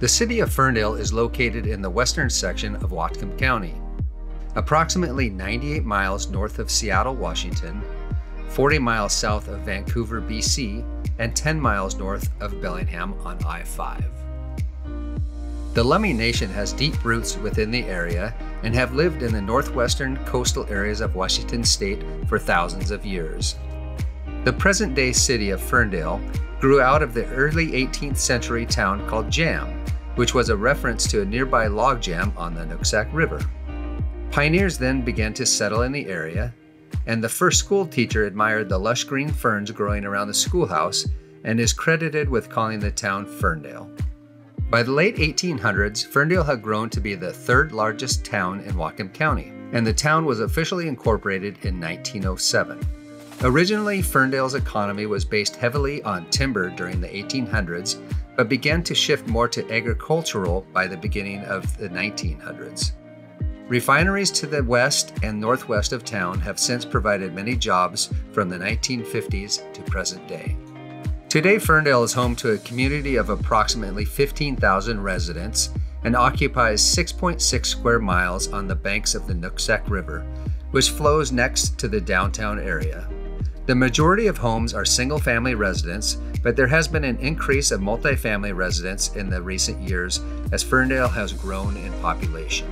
The city of Ferndale is located in the western section of Whatcom County, approximately 98 miles north of Seattle, Washington, 40 miles south of Vancouver, BC, and 10 miles north of Bellingham on I 5. The Lummi Nation has deep roots within the area and have lived in the northwestern coastal areas of Washington state for thousands of years. The present day city of Ferndale grew out of the early 18th century town called Jam, which was a reference to a nearby logjam on the Nooksack River. Pioneers then began to settle in the area, and the first school teacher admired the lush green ferns growing around the schoolhouse and is credited with calling the town Ferndale. By the late 1800s, Ferndale had grown to be the third largest town in Whatcom County, and the town was officially incorporated in 1907. Originally, Ferndale's economy was based heavily on timber during the 1800s, but began to shift more to agricultural by the beginning of the 1900s. Refineries to the west and northwest of town have since provided many jobs from the 1950s to present day. Today, Ferndale is home to a community of approximately 15,000 residents and occupies 6.6 square miles on the banks of the Nooksack River, which flows next to the downtown area. The majority of homes are single family residents, but there has been an increase of multifamily residents in the recent years as Ferndale has grown in population.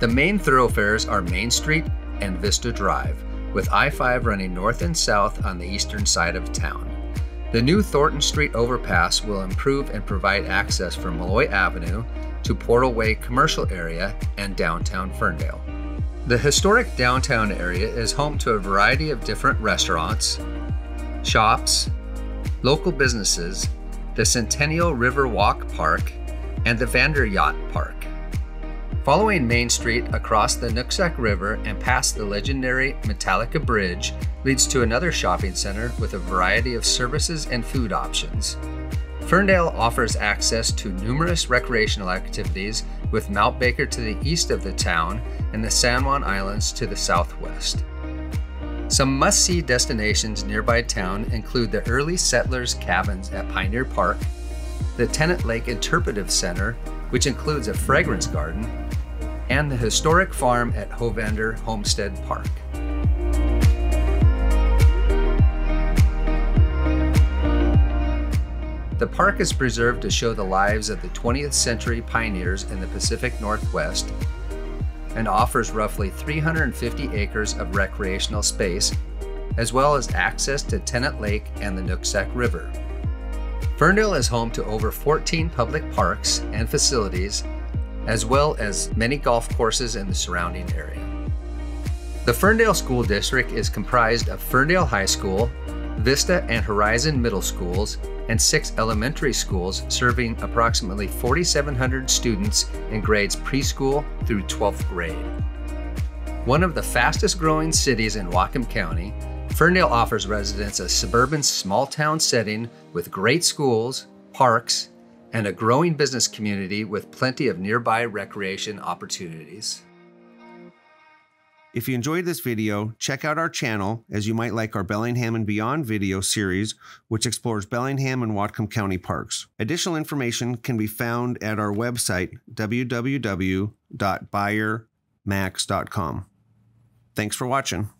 The main thoroughfares are Main Street and Vista Drive, with I 5 running north and south on the eastern side of town. The new Thornton Street overpass will improve and provide access from Malloy Avenue to Portal Way commercial area and downtown Ferndale. The historic downtown area is home to a variety of different restaurants, shops, local businesses, the Centennial River Walk Park, and the Vander Yacht Park. Following Main Street across the Nooksack River and past the legendary Metallica Bridge leads to another shopping center with a variety of services and food options. Ferndale offers access to numerous recreational activities with Mount Baker to the east of the town and the San Juan Islands to the southwest. Some must see destinations nearby town include the early settlers' cabins at Pioneer Park, the Tennant Lake Interpretive Center, which includes a fragrance garden, and the historic farm at Hovander Homestead Park. The park is preserved to show the lives of the 20th century pioneers in the Pacific Northwest and offers roughly 350 acres of recreational space, as well as access to Tennant Lake and the Nooksack River. Ferndale is home to over 14 public parks and facilities as well as many golf courses in the surrounding area. The Ferndale School District is comprised of Ferndale High School, Vista and Horizon Middle Schools, and six elementary schools serving approximately 4,700 students in grades preschool through 12th grade. One of the fastest growing cities in Whatcom County, Ferndale offers residents a suburban small town setting with great schools, parks, and a growing business community with plenty of nearby recreation opportunities. If you enjoyed this video, check out our channel as you might like our Bellingham and Beyond video series, which explores Bellingham and Whatcom County parks. Additional information can be found at our website, www.buyermax.com. Thanks for watching.